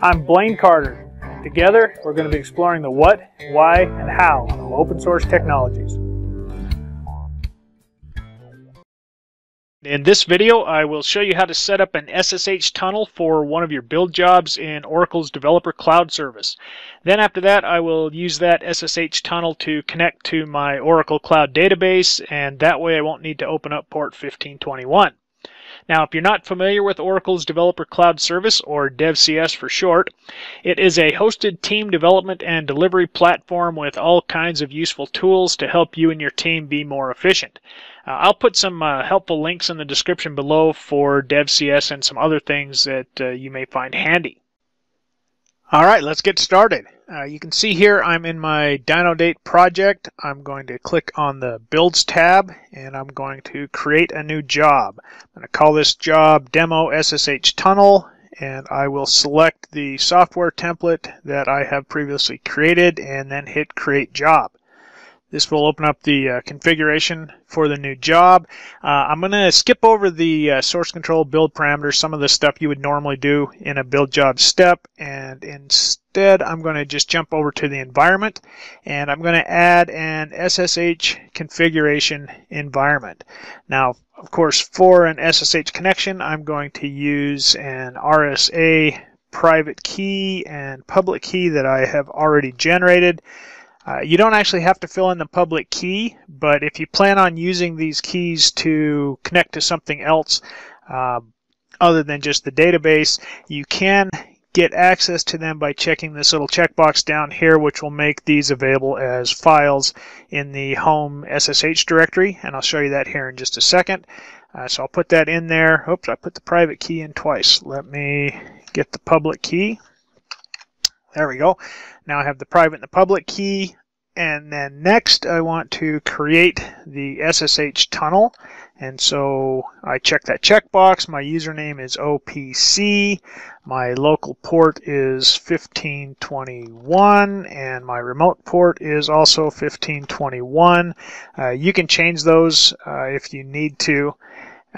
I'm Blaine Carter. Together, we're going to be exploring the what, why, and how of open source technologies. In this video, I will show you how to set up an SSH tunnel for one of your build jobs in Oracle's Developer Cloud Service. Then after that, I will use that SSH tunnel to connect to my Oracle Cloud database, and that way I won't need to open up port 1521. Now, if you're not familiar with Oracle's Developer Cloud Service, or DevCS for short, it is a hosted team development and delivery platform with all kinds of useful tools to help you and your team be more efficient. Uh, I'll put some uh, helpful links in the description below for DevCS and some other things that uh, you may find handy. All right, let's get started. Uh, you can see here I'm in my DinoDate project. I'm going to click on the Builds tab and I'm going to create a new job. I'm going to call this job Demo SSH Tunnel and I will select the software template that I have previously created and then hit Create Job. This will open up the uh, configuration for the new job. Uh, I'm going to skip over the uh, source control build parameters, some of the stuff you would normally do in a build job step, and instead I'm going to just jump over to the environment, and I'm going to add an SSH configuration environment. Now, of course, for an SSH connection, I'm going to use an RSA private key and public key that I have already generated. Uh, you don't actually have to fill in the public key, but if you plan on using these keys to connect to something else uh, other than just the database, you can get access to them by checking this little checkbox down here, which will make these available as files in the home SSH directory, and I'll show you that here in just a second. Uh, so I'll put that in there. Oops, I put the private key in twice. Let me get the public key. There we go. Now I have the private and the public key. And then next I want to create the SSH tunnel. And so I check that checkbox. My username is OPC. My local port is 1521 and my remote port is also 1521. Uh, you can change those uh, if you need to.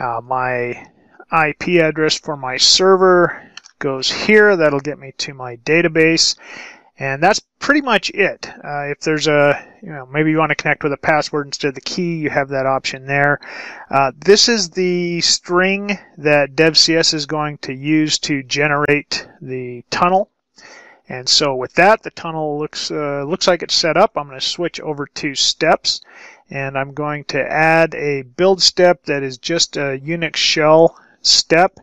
Uh, my IP address for my server goes here. That'll get me to my database. And that's pretty much it. Uh, if there's a, you know, maybe you want to connect with a password instead of the key, you have that option there. Uh, this is the string that DevCS is going to use to generate the tunnel. And so with that, the tunnel looks uh, looks like it's set up. I'm going to switch over to steps, and I'm going to add a build step that is just a Unix shell step.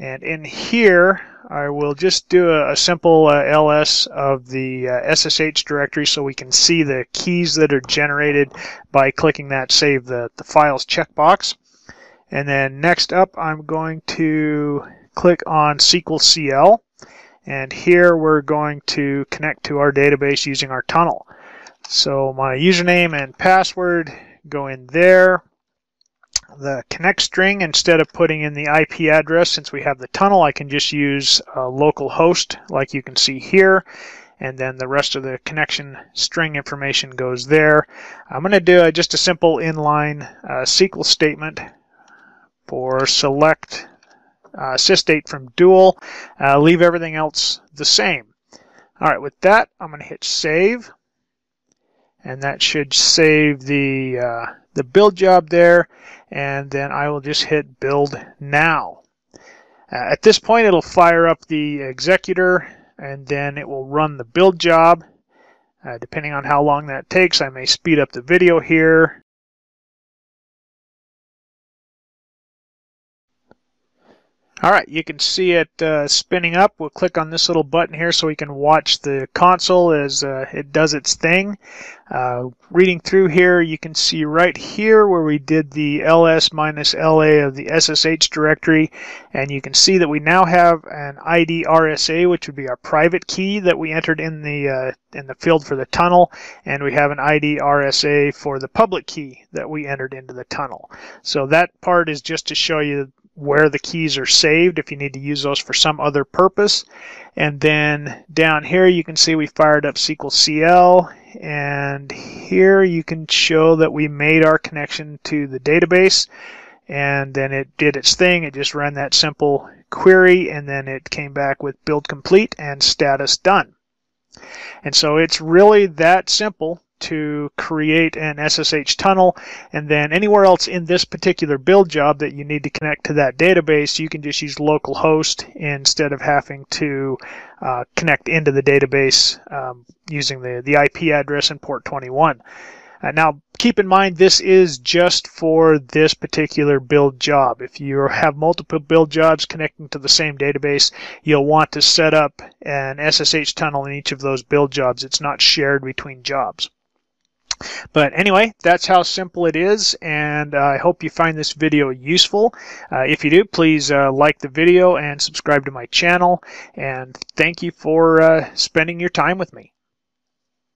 And in here, I will just do a, a simple uh, ls of the uh, SSH directory so we can see the keys that are generated by clicking that save the, the files checkbox. And then next up, I'm going to click on SQLCL. And here we're going to connect to our database using our tunnel. So my username and password go in there the connect string, instead of putting in the IP address, since we have the tunnel, I can just use a local host like you can see here. And then the rest of the connection string information goes there. I'm going to do just a simple inline uh, SQL statement for select uh, sysdate from dual. Uh, leave everything else the same. All right, with that, I'm going to hit save. And that should save the, uh, the build job there and then I will just hit build now. Uh, at this point it'll fire up the executor and then it will run the build job. Uh, depending on how long that takes, I may speed up the video here All right, you can see it uh, spinning up. We'll click on this little button here so we can watch the console as uh, it does its thing. Uh, reading through here, you can see right here where we did the ls minus la of the SSH directory, and you can see that we now have an ID RSA, which would be our private key that we entered in the uh, in the field for the tunnel, and we have an ID RSA for the public key that we entered into the tunnel. So that part is just to show you where the keys are saved if you need to use those for some other purpose. And then down here you can see we fired up SQLCL and here you can show that we made our connection to the database and then it did its thing. It just ran that simple query and then it came back with build complete and status done. And so it's really that simple to create an SSH tunnel and then anywhere else in this particular build job that you need to connect to that database you can just use localhost instead of having to uh, connect into the database um, using the, the IP address and port 21. Uh, now, keep in mind this is just for this particular build job. If you have multiple build jobs connecting to the same database, you'll want to set up an SSH tunnel in each of those build jobs. It's not shared between jobs. But anyway, that's how simple it is, and uh, I hope you find this video useful. Uh, if you do, please uh, like the video and subscribe to my channel, and thank you for spending your time with me.